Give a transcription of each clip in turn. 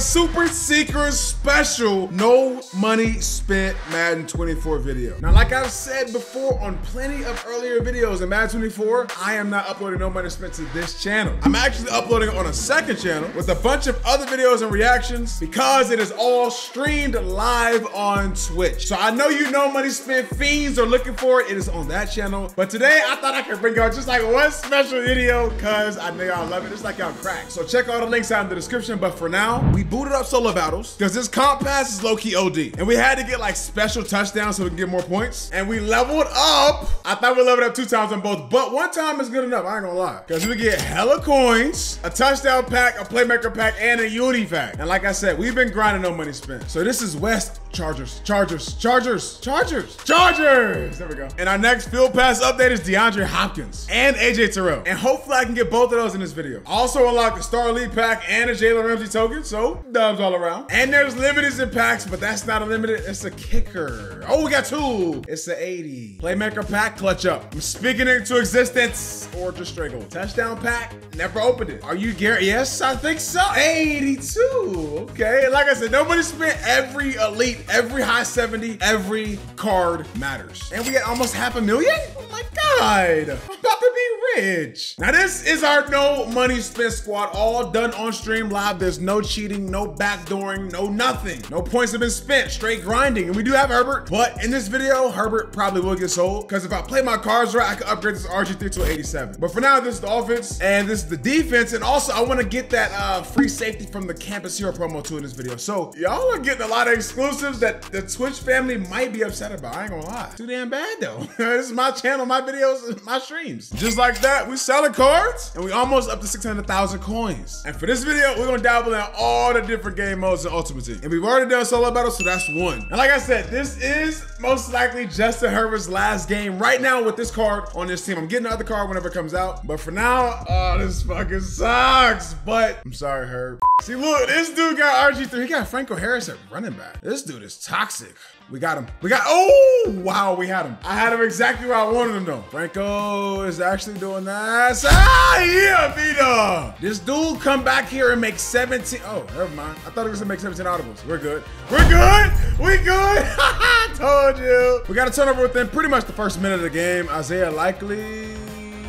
super secret special no money spent Madden 24 video. Now, like I've said before on plenty of earlier videos in Madden 24, I am not uploading no money spent to this channel. I'm actually uploading it on a second channel with a bunch of other videos and reactions because it is all streamed live on Twitch. So I know you know money spent fiends are looking for it. It is on that channel. But today I thought I could bring y'all just like one special video because I know y'all love it. It's like y'all crack. So check all the links out in the description. But for now, we booted up solo battles because this comp pass is low-key OD. And we had to get like special touchdowns so we can get more points. And we leveled up. I thought we leveled up two times on both, but one time is good enough. I ain't gonna lie. Because we get hella coins, a touchdown pack, a playmaker pack, and a uni pack. And like I said, we've been grinding no money spent. So this is West Chargers, Chargers, Chargers, Chargers, Chargers. There we go. And our next field pass update is DeAndre Hopkins and AJ Terrell. And hopefully I can get both of those in this video. Also unlock the Star Elite pack and a Jalen Ramsey token. So dubs all around. And there's limiteds in packs, but that's not a limited. It's a kicker. Oh, we got two. It's the 80. Playmaker pack, clutch up. I'm speaking into existence or just straight. Touchdown pack, never opened it. Are you Garrett? Yes, I think so. 82. Okay. Like I said, nobody spent every elite, every high 70, every card matters. And we got almost half a million? Oh my God. About to be rich. Now, this is our no money spent squad, all done on stream live. There's no cheating, no backdooring, no nothing. No points have been spent, straight grinding. And we do have Herbert, but in this video, Herbert probably will get sold because if I play my cards right, I can upgrade this RG3 to an 87. But for now, this is the offense and this is the defense. And also, I want to get that uh, free safety from the Campus Hero promo too in this video. So y'all are getting a lot of exclusives that the Twitch family might be upset about. I ain't gonna lie. Too damn bad though. this is my channel, my videos, my streams. Just like that, we're selling cards and we almost up to 600,000 coins. And for this video, we're gonna dabble in all the different game modes in Ultimate Team. And we've already done solo battle, so that's one. And like I said, this is most likely Justin Herbert's last game right now with this card on this team. I'm getting the other card whenever it comes out. But for now, oh, this fucking sucks. But I'm sorry, Herb. See, look, this dude got RG3. He got Franco Harris at running back. This dude is toxic. We got him. We got, oh, wow, we had him. I had him exactly where I wanted him though. Franco is actually doing that. Ah, yeah, Vita. This dude come back here and make 17. Oh, never mind. I thought he was gonna make 17 audibles. We're good. We're good. We good. Told you. We got a turnover within pretty much the first minute of the game. Isaiah Likely.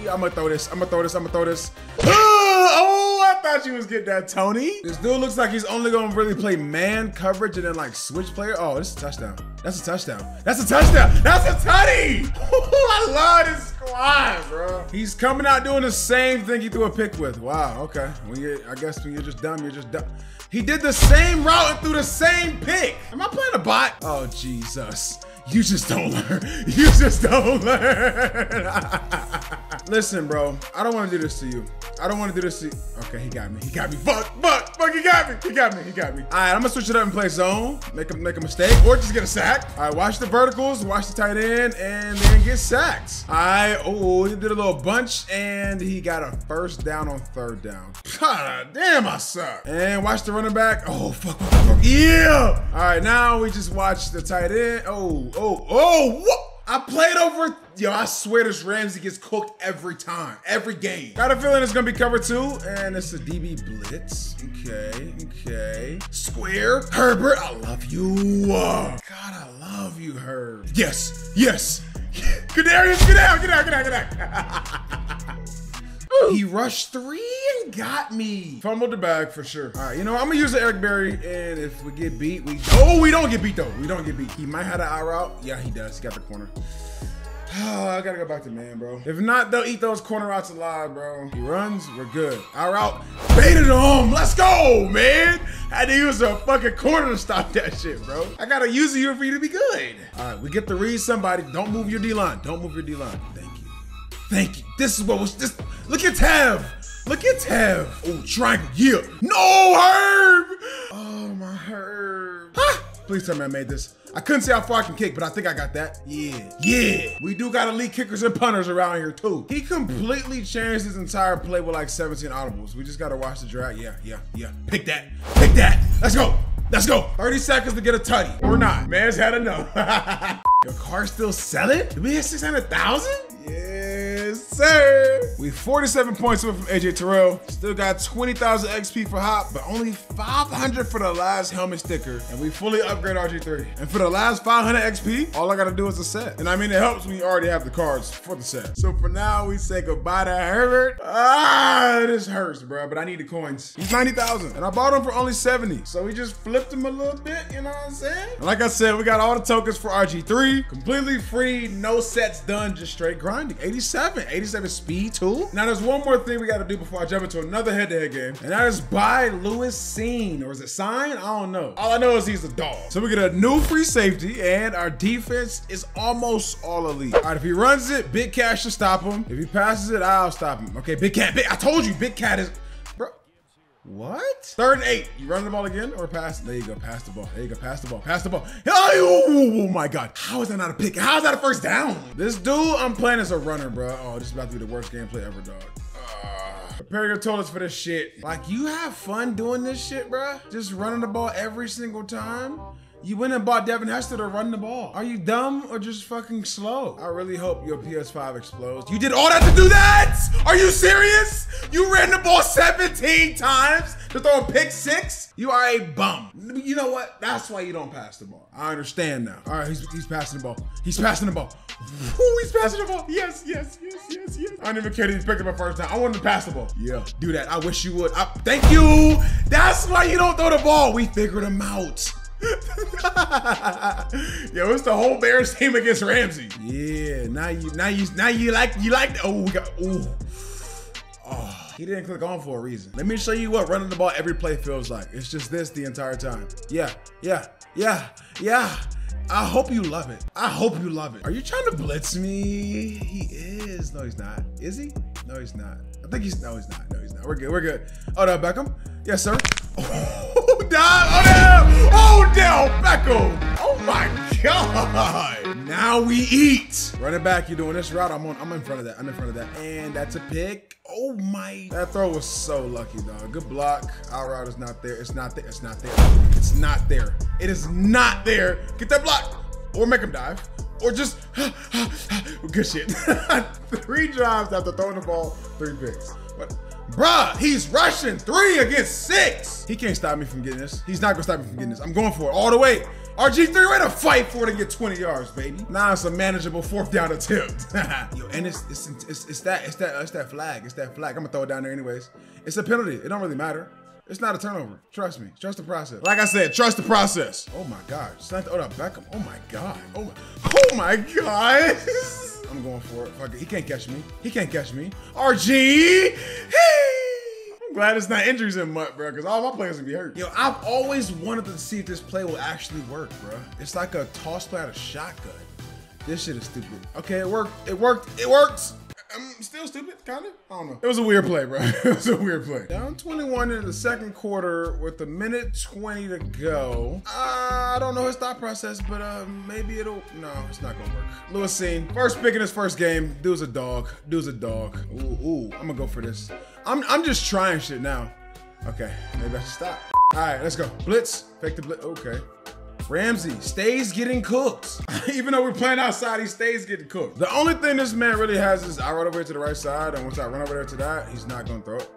I'm gonna throw this. I'm gonna throw this. I'm gonna throw this. Oh, I thought you was getting that, Toney. This dude looks like he's only gonna really play man coverage and then like switch player. Oh, this is a touchdown. That's a touchdown. That's a touchdown. That's a tutty. I love this squad, bro. He's coming out doing the same thing he threw a pick with. Wow, okay. When you, I guess when you're just dumb, you're just dumb. He did the same route and threw the same pick. Am I playing a bot? Oh, Jesus. You just don't learn. You just don't learn. Listen, bro. I don't want to do this to you. I don't want to do this. Okay, he got me. He got me. Fuck, fuck, fuck, he got me. He got me. He got me. All right, I'm gonna switch it up and play zone. Make a, make a mistake or just get a sack. All right, watch the verticals, watch the tight end, and then get sacked. All right, oh, he did a little bunch, and he got a first down on third down. God damn, I suck. And watch the running back. Oh, fuck, fuck, fuck. Yeah. All right, now we just watch the tight end. Oh, oh, oh, what? I played over, yo, I swear this Ramsey gets cooked every time, every game. Got a feeling it's gonna be cover two, and it's a DB blitz. Okay, okay. Square, Herbert, I love you. God, I love you, Herb. Yes, yes. Kadarius, get out, get out, get out, get out. He rushed three and got me. Fumbled the bag for sure. All right, you know, I'm gonna use the Eric Berry, and if we get beat, we oh, we don't get beat though. We don't get beat. He might have the eye route. Yeah, he does. He got the corner. Oh, I gotta go back to man, bro. If not, they'll eat those corner routes alive, bro. He runs, we're good. Our route, baited him. Let's go, man. Had to use a fucking corner to stop that shit, bro. I gotta use you for you to be good. All right, we get the read somebody. Don't move your D line. Don't move your D line. Thank you. Thank you. This is what was this. Look at Tev. Look at Tev. Oh, triangle. Yeah. No, Herb. Oh, my Herb. Huh? Please tell me I made this. I couldn't say how far I can kick, but I think I got that. Yeah. Yeah. We do got elite kickers and punters around here, too. He completely changed his entire play with like 17 audibles. We just got to watch the draft. Yeah, yeah, yeah. Pick that. Pick that. Let's go. Let's go. 30 seconds to get a tutty. Or not. Man's had enough. Your car still selling? Did we hit 600,000? Yes. sir. We 47 points away from AJ Terrell. Still got 20,000 XP for Hop, but only 500 for the last helmet sticker. And we fully upgrade RG3. And for the last 500 XP, all I gotta do is a set. And I mean, it helps when you already have the cards for the set. So for now, we say goodbye to Herbert. Ah, this hurts, bro, but I need the coins. He's 90,000 and I bought him for only 70. So we just flipped him a little bit, you know what I'm saying? And like I said, we got all the tokens for RG3, completely free, no sets done, just straight grinding. 87, 87 speed too. Now there's one more thing we gotta do before I jump into another head-to-head game, and that is buy Lewis Cine, or is it Sign? I don't know. All I know is he's a dog. So we get a new free safety, and our defense is almost all elite. All right, if he runs it, Big Cat should stop him. If he passes it, I'll stop him. Okay, Big Cat, Big, I told you, Big Cat is. What? Third and eight. You run the ball again or pass? There you go. Pass the ball. There you go. Pass the ball. Pass the ball. Oh, my God. How is that not a pick? How is that a first down? This dude I'm playing as a runner, bro. Oh, this is about to be the worst gameplay ever, dog. Uh, prepare your toilets for this shit. Like, you have fun doing this shit, bro? Just running the ball every single time? You went and bought Devin Hester to run the ball. Are you dumb or just fucking slow? I really hope your PS5 explodes. You did all that to do that? Are you serious? You ran the ball 17 times to throw a pick six? You are a bum. You know what? That's why you don't pass the ball. I understand now. All right, he's, he's passing the ball. He's passing the ball. Ooh, he's passing the ball. Yes, yes, yes, yes, yes. I don't even care that he's picked up a first time. I want him to pass the ball. Yeah, do that. I wish you would. I, thank you. That's why you don't throw the ball. We figured him out. Yo, it's the whole Bears team against Ramsey. Yeah, now you, now you, now you like, you like. Oh, we got. Ooh. Oh, he didn't click on for a reason. Let me show you what running the ball every play feels like. It's just this the entire time. Yeah, yeah, yeah, yeah. I hope you love it. I hope you love it. Are you trying to blitz me? He is. No, he's not. Is he? No, he's not. I think he's. No, he's not. No, he's not. We're good. We're good. Oh, no, Beckham. Yes, sir. Oh. Oh, Odell Beckham. Oh my God. Now we eat. Running back. You're doing this route. I'm on. I'm in front of that. I'm in front of that. And that's a pick. Oh my. That throw was so lucky, dog. Good block. Our route is not there. It's not there. It's not there. It's not there. It is not there. Get that block. Or make him dive. Or just good shit. three drives after throwing the ball, three picks. What? Bruh, he's rushing three against six. He can't stop me from getting this. He's not gonna stop me from getting this. I'm going for it all the way. RG3 ready to fight for it and get 20 yards, baby. Now it's a manageable fourth down attempt. Yo, and it's it's, it's it's that it's that it's that flag. It's that flag. I'm gonna throw it down there anyways. It's a penalty. It don't really matter. It's not a turnover. Trust me. Trust the process. Like I said, trust the process. Oh my God. Sent oh Beckham. Oh my God. Oh my. Oh my God. I'm going for it. He can't catch me. He can't catch me. RG. I'm glad it's not injuries in MUT, bro, because all my players would be hurt. Yo, I've always wanted to see if this play will actually work, bro. It's like a toss play out of shotgun. This shit is stupid. Okay, it worked. It worked. It works. I'm still stupid, kind of. I don't know. It was a weird play, bro. it was a weird play. Down 21 in the second quarter with a minute 20 to go. Uh, I don't know his thought process, but uh, maybe it'll. No, it's not gonna work. Lewis Cine, first pick in his first game. Dude's a dog. Dude's a dog. Ooh, ooh. I'm gonna go for this. I'm, I'm just trying shit now. Okay, maybe I should stop. All right, let's go. Blitz. Fake the blitz. Okay. Ramsey stays getting cooked. Even though we're playing outside, he stays getting cooked. The only thing this man really has is I run over here to the right side, and once I run over there to that, he's not gonna throw it.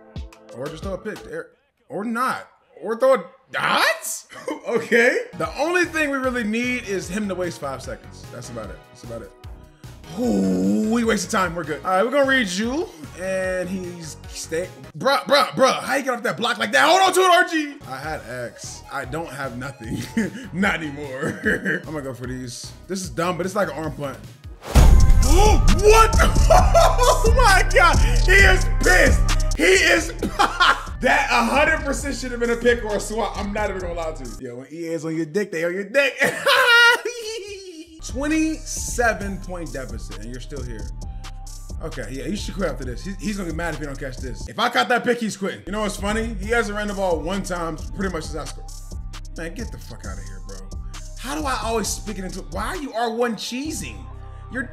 Or just throw a pick there. Or not. Or throw a dots? okay. The only thing we really need is him to waste five seconds. That's about it. That's about it. Ooh, we wasted time. We're good. All right, we're gonna read you, and he's stay. Bruh, bruh, bruh. How you get off that block like that? Hold on to it, RG. I had X. I don't have nothing. Not anymore. I'm gonna go for these. This is dumb, but it's like an arm punt. what? Oh my god! He is pissed. He is. that 100% should have been a pick or a swat. I'm not even gonna lie to you. Yo, when EA is on your dick, they on your dick. 27 point deficit, and you're still here. Okay, yeah, he should quit after this. He's, he's, gonna get mad if he don't catch this. If I caught that pick, he's quitting. You know what's funny? He hasn't ran the ball one time, pretty much since I scored. Man, get the fuck out of here, bro. How do I always speak it into? Why are you R1 cheesing? You're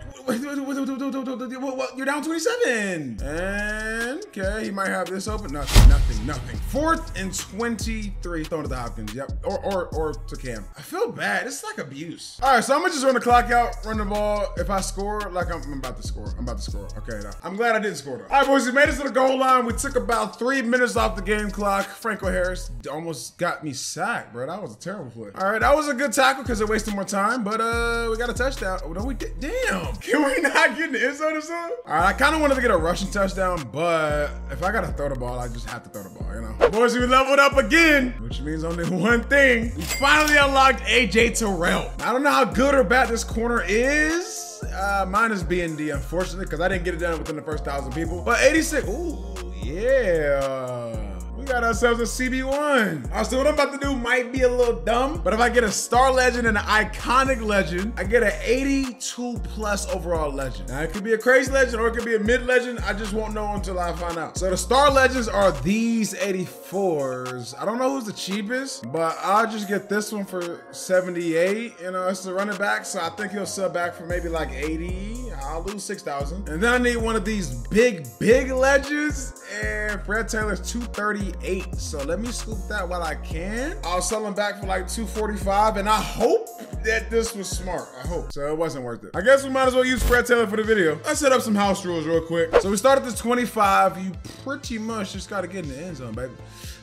you're down 27. And okay, he might have this open. Nothing, nothing, nothing. Fourth and 23. Throwing to the Hopkins. Yep. Or or or to Cam. I feel bad. It's like abuse. All right, so I'm gonna just run the clock out, run the ball. If I score, like I'm, I'm about to score. I'm about to score. Okay, no. I'm glad I didn't score though. All right, boys, we made it to the goal line. We took about three minutes off the game clock. Franco Harris almost got me sacked, bro. That was a terrible play. All right, that was a good tackle because it wasted more time, but uh, we got a touchdown. Oh, no, we did. Damn. Can we not get in the end zone or something? All right, I kind of wanted to get a rushing touchdown, but if I got to throw the ball, I just have to throw the ball, you know? Boys, we leveled up again, which means only one thing. We finally unlocked AJ Terrell. I don't know how good or bad this corner is. Uh, mine is BND, unfortunately, because I didn't get it done within the first thousand people. But 86, ooh, yeah got ourselves a CB1. All right, so what I'm about to do might be a little dumb, but if I get a star legend and an iconic legend, I get an 82 plus overall legend. Now, it could be a crazy legend or it could be a mid legend. I just won't know until I find out. So the star legends are these 84s. I don't know who's the cheapest, but I'll just get this one for 78. You know, it's the running back, so I think he'll sell back for maybe like 80. I'll lose 6,000. And then I need one of these big, big legends, and Fred Taylor's 238 eight. So let me scoop that while I can. I'll sell them back for like 245 and I hope that this was smart. I hope. So it wasn't worth it. I guess we might as well use Fred Taylor for the video. Let's set up some house rules real quick. So we start at the 25. You pretty much just got to get in the end zone, baby.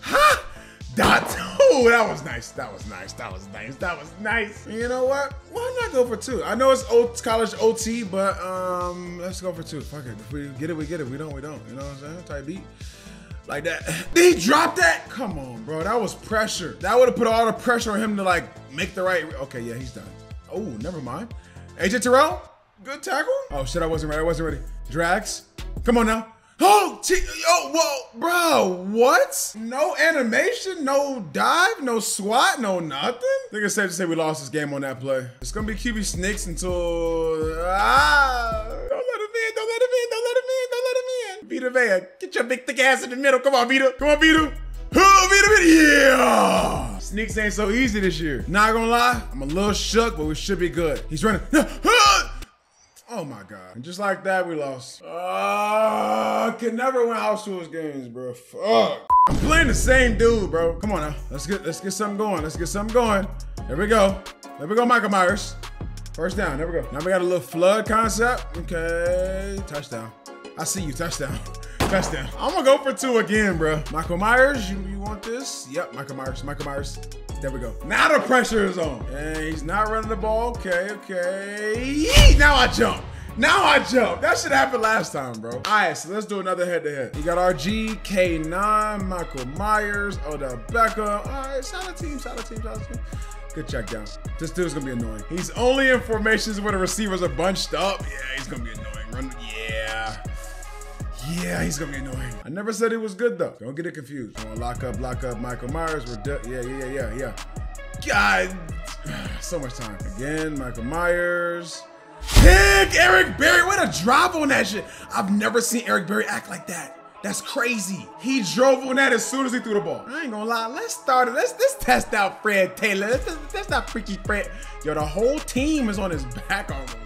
Ha! Dot. Oh, that was nice. That was nice. That was nice. That was nice. You know what? Why not go for two? I know it's o college OT, but um, let's go for two. Fuck it. If we get it, we get it. We don't, we don't. You know what I'm saying? Type beat like that. Did he drop that? Come on, bro. That was pressure. That would have put all the pressure on him to like make the right. Okay, yeah, he's done. Oh, never mind. AJ Terrell, good tackle. Oh shit, I wasn't ready. I wasn't ready. Drags. Come on now. Oh, t- oh, whoa, bro, what? No animation, no dive, no SWAT, no nothing? I think it's safe to say we lost this game on that play. It's gonna be QB sneaks until ah. Vita Vea, get your big thick ass in the middle. Come on, Vita. Come on, Vita. Oh, Vita, Vita. Yeah. Sneaks ain't so easy this year. Not gonna lie, I'm a little shook, but we should be good. He's running. Oh my god. And just like that, we lost. Uh, can never win house tools games, bro. Fuck. I'm playing the same dude, bro. Come on now. Let's get let's get something going. Let's get something going. There we go. There we go, Michael Myers. First down. There we go. Now we got a little flood concept. Okay. Touchdown. I see you. Touchdown. Touchdown. I'm gonna go for two again, bro. Michael Myers, you, you want this? Yep, Michael Myers. Michael Myers. There we go. Now the pressure is on. And he's not running the ball. Okay, okay. Now I jump. Now I jump. That should happen last time, bro. All right, so let's do another head-to-head. -head. You got RG, K9, Michael Myers, Odell Beckham. All right, solid team, solid team, solid team. Good check down. This dude's gonna be annoying. He's only in formations where the receivers are bunched up. Yeah, he's gonna be annoying. Run, yeah. Yeah, he's gonna be annoying. I never said it was good though. Don't get it confused. Oh, lock up, lock up Michael Myers. We're dead. Yeah, yeah, yeah, yeah. God, so much time. Again, Michael Myers. Pick Eric Berry. What a drop on that shit. I've never seen Eric Berry act like that. That's crazy. He drove on that as soon as he threw the ball. I ain't gonna lie. Let's start it. Let's let's test out Fred Taylor. Let's, not freaky Fred. Yo, the whole team is on his back almost.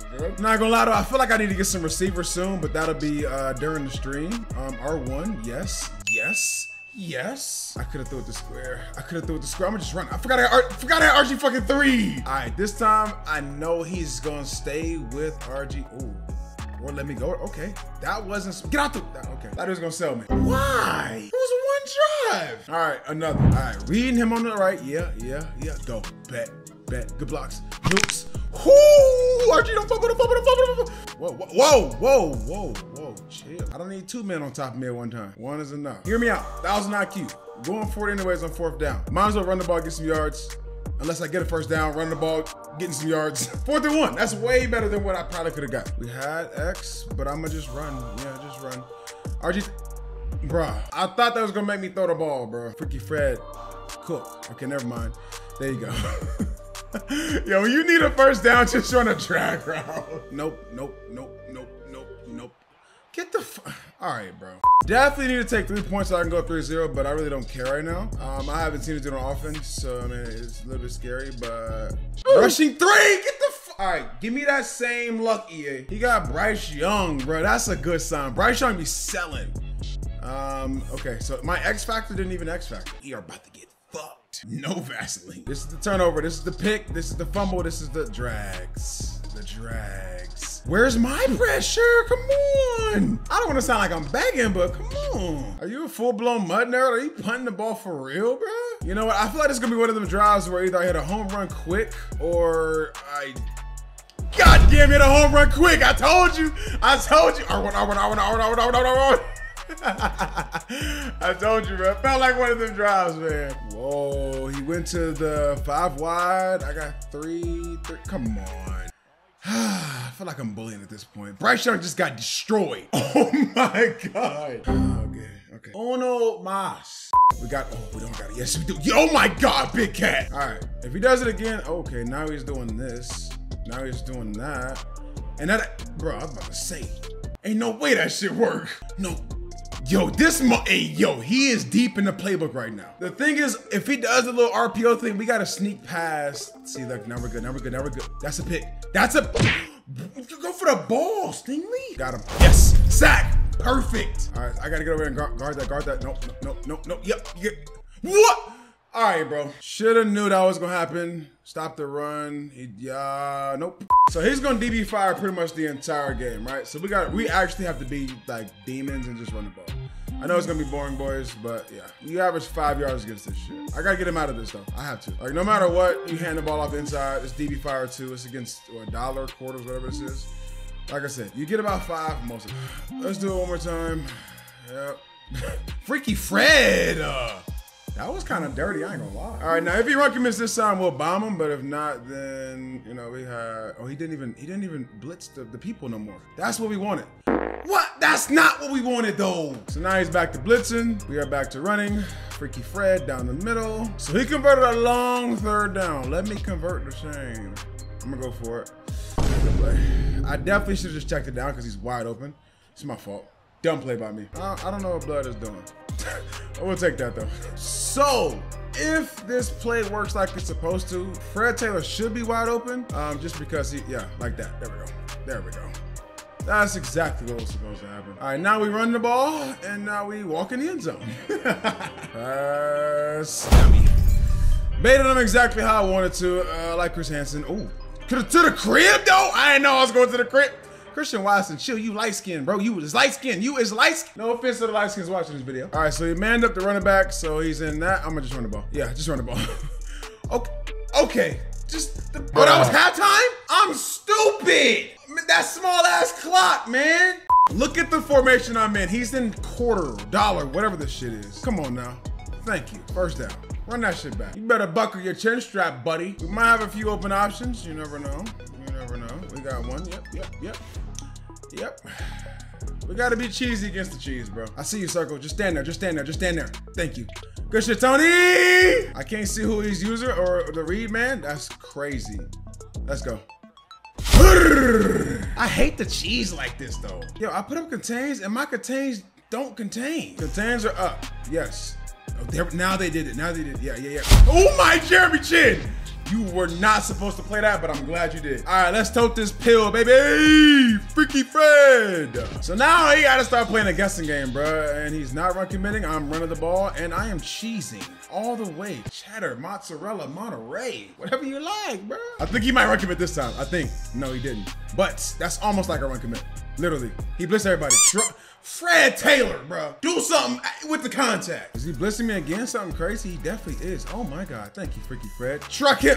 Not gonna lie though, I feel like I need to get some receivers soon, but that'll be uh, during the stream. Um, R1, yes, yes. Yes. I could have threw it the square. I could have threw it the square. I'm gonna just run. I forgot I, had, forgot I had RG fucking three. All right, this time I know he's gonna stay with RG. Ooh. Or let me go. Okay. That wasn't. Get out the. Okay. That was gonna sell me. Why? It was one drive. All right, another. All right, reading him on the right. Yeah, yeah, yeah. Go. Bet, bet. Good blocks. Nukes. Don't fuck with him, fuck with him, fuck with him. Whoa, whoa, whoa, whoa, whoa, chill. I don't need two men on top of me at one time. One is enough. Hear me out. Not cute. Going for it anyways on fourth down. Might as well run the ball, get some yards. Unless I get a first down, run the ball, getting some yards. Fourth and one. That's way better than what I probably could have got. We had X, but I'm gonna just run. Yeah, just run. RG, bruh. I thought that was gonna make me throw the ball, bro. Freaky Fred Cook. Okay, never mind. There you go. Yo, you need a first down just run a drag route. Nope, nope, nope, nope, nope, nope. Get the All right, bro. Definitely need to take three points so I can go 3-0, but I really don't care right now. Um, I haven't seen it do on offense, so I mean, it's a little bit scary, but... Rushing three! Get the All right, give me that same luck, EA. He got Bryce Young, bro. That's a good sign. Bryce Young be selling. Um, okay, so my X Factor didn't even X Factor. We are about to get fucked. No Vaseline. This is the turnover. This is the pick. This is the fumble. This is the drags. The drags. Where's my pressure? Come on. I don't want to sound like I'm begging, but come on. Are you a full-blown MUT nerd? Are you punting the ball for real, bro? You know what? I feel like it's gonna be one of them drives where either I hit a home run quick or I God damn it, a home run quick. I told you. I told you. R1, R1, R1, R1, R1, R1, R1. I told you, bro. Felt like one of them drives, man. Whoa, he went to the five wide. I got three, three. Come on. I feel like I'm bullying at this point. Bryce Young just got destroyed. Oh my God. Okay, okay. Oh no, mas. We got, oh, we don't got it. Yes, we do. Oh my God, big cat. All right, if he does it again, okay, now he's doing this. Now he's doing that. And that, bro, I was about to say, ain't no way that shit work. No, Yo, this mo hey, yo, he is deep in the playbook right now. The thing is, if he does the little RPO thing, we gotta sneak past. See, look, now we're good, now we're good, now we're good. That's a pick. That's a go for the ball, Stingley. Got him. Yes, sack. Perfect. All right, I gotta get over and guard, guard that, guard that. Nope, nope, nope, nope, nope. Yep, yep. What? All right, bro. Shoulda knew that was gonna happen. Stop the run. He, yeah, nope. So he's gonna DB fire pretty much the entire game, right? So we got, we actually have to be like demons and just run the ball. I know it's gonna be boring, boys, but yeah. You average five yards against this shit. I gotta get him out of this though. I have to. Like no matter what, you hand the ball off inside. It's DB fire too. It's against a dollar, quarters, whatever this is. Like I said, you get about five most of it. Let's do it one more time. Yep. Freaky Fred. Uh, that was kind of dirty, I ain't gonna lie. All right, now if he run commits this time, we'll bomb him. But if not, then you know we had. Oh, he didn't even he didn't even blitz the, the people no more. That's what we wanted. What? That's not what we wanted though. So now he's back to blitzing. We are back to running. Freaky Fred down the middle. So he converted a long third down. Let me convert the same. I'm gonna go for it. I definitely should have just checked it down because he's wide open. It's my fault. Dumb play by me. I, I don't know what Blood is doing. I will take that though. So, if this play works like it's supposed to, Fred Taylor should be wide open. Um, just because he, yeah, like that. There we go. There we go. That's exactly what was supposed to happen. All right, now we run the ball, and now we walk in the end zone. Yummy. Baited him exactly how I wanted to, uh, like Chris Hansen. Oh, to the crib, though? I didn't know I was going to the crib. Christian Watson, chill, you light skinned, bro. You is light skinned. You is light skinned. No offense to the light skins watching this video. All right, so he manned up the running back, so he's in that. I'm gonna just run the ball. Yeah, just run the ball. okay, okay. Just, the, oh, that was halftime? I'm stupid. That small ass clock, man. Look at the formation I'm in. He's in quarter, dollar, whatever this shit is. Come on now. Thank you. First down. Run that shit back. You better buckle your chin strap, buddy. We might have a few open options. You never know. Never know. We got one. Yep, yep, yep. Yep. We gotta be cheesy against the cheese, bro. I see you, Circle. Just stand there. Just stand there. Just stand there. Thank you. Good shit, Toney! I can't see who he's user or the read, man. That's crazy. Let's go. I hate the cheese like this, though. Yo, I put up contains, and my contains don't contain. Contains are up. Yes. Oh, now they did it. Now they did it. Yeah, yeah, yeah. Oh my Jeremy Chinn! You were not supposed to play that, but I'm glad you did. All right, let's tote this pill, baby. Freaky Fred. So now he got to start playing a guessing game, bro. And he's not run committing. I'm running the ball, and I am cheesing all the way. Cheddar, mozzarella, Monterey, whatever you like, bro. I think he might run commit this time. I think. No, he didn't. But that's almost like a run commit. Literally. He blitzed everybody. Fred Taylor, bro. Do something with the contact. Is he blissing me again? Something crazy? He definitely is. Oh my God. Thank you, Freaky Fred. Truck him.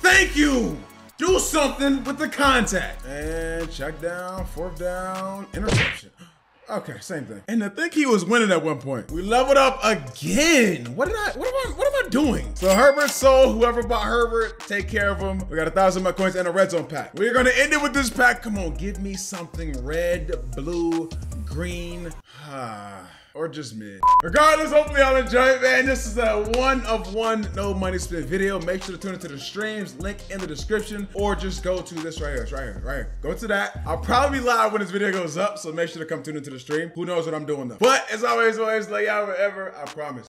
Thank you. Do something with the contact. And check down, fourth down, interception. Okay, same thing. And I think he was winning at one point. We leveled up again. What did I, what am I, what am I doing? So Herbert sold, whoever bought Herbert, take care of him. We got a thousand my coins and a red zone pack. We're gonna end it with this pack. Come on, give me something red, blue, green. Ah or just mid. Regardless, hopefully y'all enjoy it, man. This is a one of one no money spent video. Make sure to tune into the streams, link in the description, or just go to this right here. It's right here, right here. Go to that. I'll probably be live when this video goes up, so make sure to come tune into the stream. Who knows what I'm doing though. But as always, always lay out wherever, I promise.